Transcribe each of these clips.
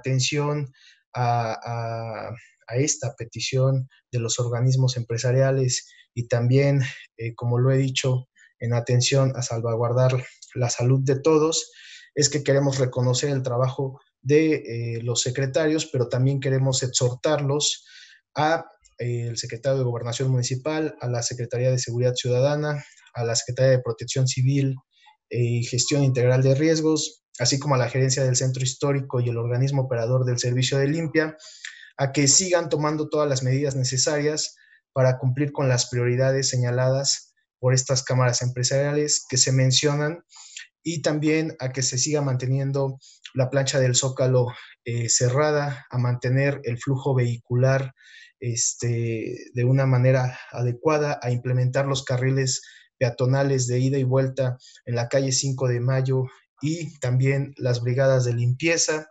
atención a, esta petición de los organismos empresariales y también, eh, como lo he dicho, en atención a salvaguardar la salud de todos, es que queremos reconocer el trabajo de eh, los secretarios, pero también queremos exhortarlos a eh, el secretario de Gobernación Municipal, a la Secretaría de Seguridad Ciudadana, a la Secretaría de Protección Civil y Gestión Integral de Riesgos, así como a la gerencia del centro histórico y el organismo operador del servicio de limpia, a que sigan tomando todas las medidas necesarias para cumplir con las prioridades señaladas por estas cámaras empresariales que se mencionan y también a que se siga manteniendo la plancha del zócalo eh, cerrada, a mantener el flujo vehicular este, de una manera adecuada, a implementar los carriles peatonales de ida y vuelta en la calle 5 de Mayo y también las brigadas de limpieza,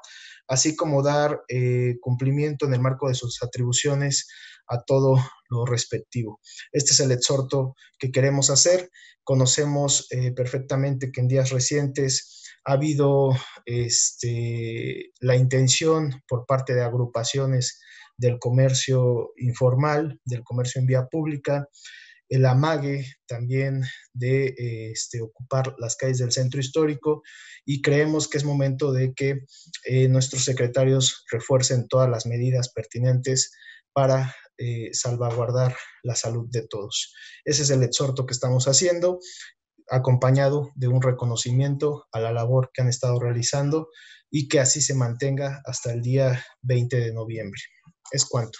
así como dar eh, cumplimiento en el marco de sus atribuciones a todo lo respectivo. Este es el exhorto que queremos hacer. Conocemos eh, perfectamente que en días recientes ha habido este, la intención por parte de agrupaciones del comercio informal, del comercio en vía pública, el amague también de este, ocupar las calles del centro histórico y creemos que es momento de que eh, nuestros secretarios refuercen todas las medidas pertinentes para eh, salvaguardar la salud de todos. Ese es el exhorto que estamos haciendo, acompañado de un reconocimiento a la labor que han estado realizando y que así se mantenga hasta el día 20 de noviembre. Es cuanto.